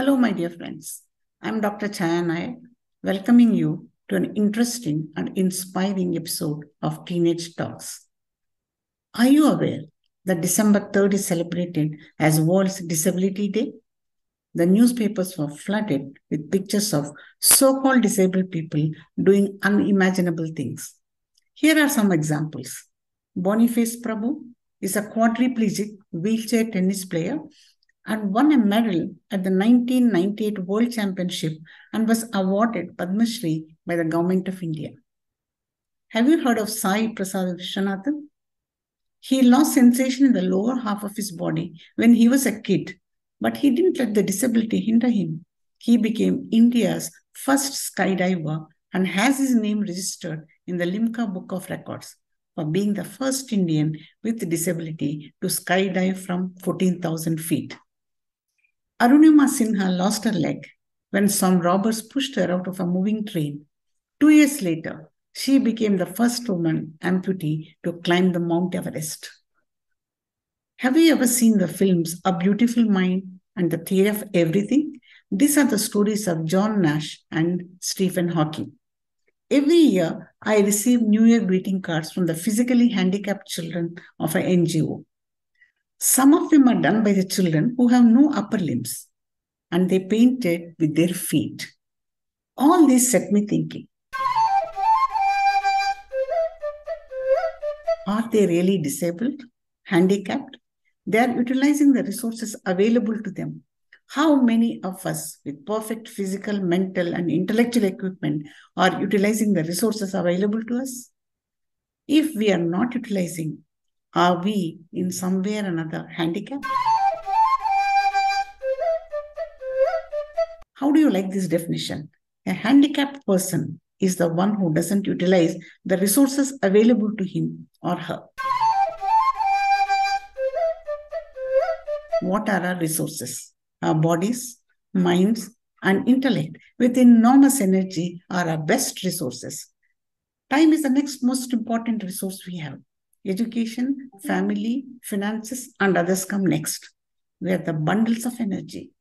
Hello, my dear friends. I'm Dr. Chaya Nayak, welcoming you to an interesting and inspiring episode of Teenage Talks. Are you aware that December 3rd is celebrated as World's Disability Day? The newspapers were flooded with pictures of so called disabled people doing unimaginable things. Here are some examples. Boniface Prabhu is a quadriplegic wheelchair tennis player and won a medal at the 1998 World Championship and was awarded Padma Shri by the Government of India. Have you heard of Sai Prasad Viswanathan? He lost sensation in the lower half of his body when he was a kid, but he didn't let the disability hinder him. He became India's first skydiver and has his name registered in the Limca Book of Records for being the first Indian with disability to skydive from 14,000 feet. Arunima Sinha lost her leg when some robbers pushed her out of a moving train. Two years later, she became the first woman amputee to climb the Mount Everest. Have you ever seen the films A Beautiful Mind and The Theory of Everything? These are the stories of John Nash and Stephen Hawking. Every year, I receive New Year greeting cards from the physically handicapped children of an NGO. Some of them are done by the children who have no upper limbs and they paint it with their feet. All this set me thinking Are they really disabled, handicapped? They are utilizing the resources available to them. How many of us with perfect physical, mental, and intellectual equipment are utilizing the resources available to us? If we are not utilizing, are we in some way or another handicapped? How do you like this definition? A handicapped person is the one who doesn't utilize the resources available to him or her. What are our resources? Our bodies, minds, and intellect with enormous energy are our best resources. Time is the next most important resource we have. Education, family, finances, and others come next. We are the bundles of energy.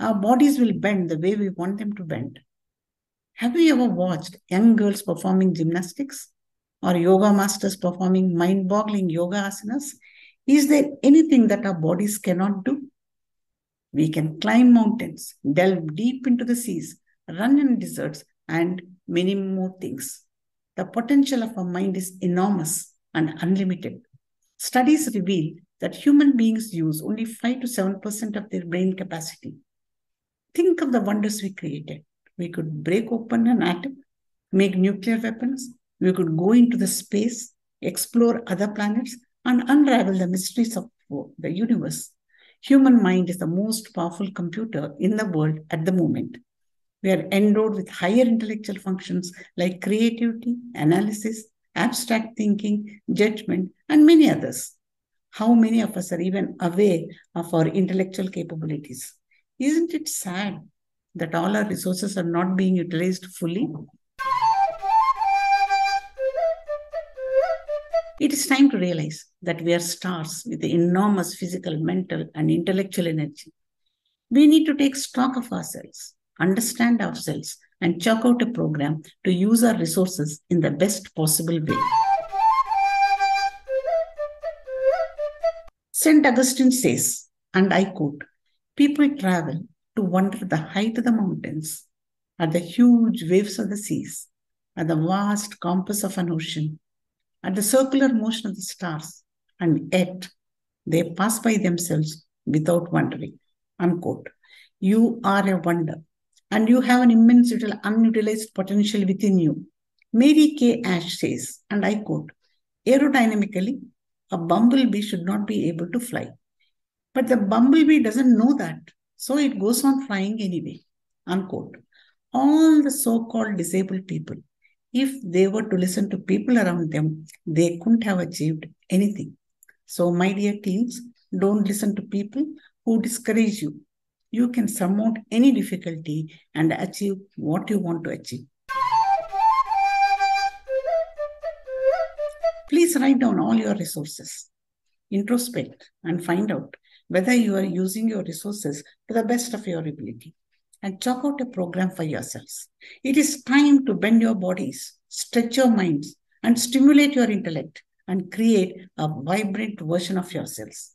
Our bodies will bend the way we want them to bend. Have you ever watched young girls performing gymnastics or yoga masters performing mind boggling yoga asanas? Is there anything that our bodies cannot do? We can climb mountains, delve deep into the seas, run in deserts, and many more things. The potential of our mind is enormous and unlimited. Studies reveal that human beings use only 5 to 7% of their brain capacity. Think of the wonders we created. We could break open an atom, make nuclear weapons, we could go into the space, explore other planets, and unravel the mysteries of the universe. Human mind is the most powerful computer in the world at the moment. We are endowed with higher intellectual functions like creativity, analysis, abstract thinking, judgment, and many others. How many of us are even aware of our intellectual capabilities? Isn't it sad that all our resources are not being utilized fully? It is time to realize that we are stars with enormous physical, mental, and intellectual energy. We need to take stock of ourselves, understand ourselves, and chalk out a program to use our resources in the best possible way. St. Augustine says, and I quote, People travel to wonder at the height of the mountains, at the huge waves of the seas, at the vast compass of an ocean, at the circular motion of the stars, and yet they pass by themselves without wondering. Unquote. You are a wonder, and you have an immense little, unutilized potential within you. Mary Kay Ash says, and I quote, aerodynamically, a bumblebee should not be able to fly. But the bumblebee doesn't know that, so it goes on flying anyway. Unquote. All the so called disabled people if they were to listen to people around them, they couldn't have achieved anything. So, my dear teens, don't listen to people who discourage you. You can surmount any difficulty and achieve what you want to achieve. Please write down all your resources, introspect, and find out whether you are using your resources to the best of your ability. and chalk out a program for yourselves. It is time to bend your bodies, stretch your minds, and stimulate your intellect and create a vibrant version of yourselves.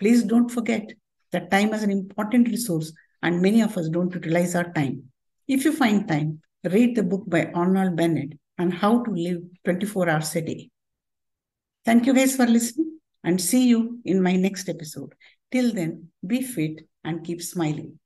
Please don't forget that time is an important resource and many of us don't utilize our time. If you find time, read the book by Arnold Bennett on how to live 24 hours a day. Thank you guys for listening and see you in my next episode. Till then, be fit and keep smiling.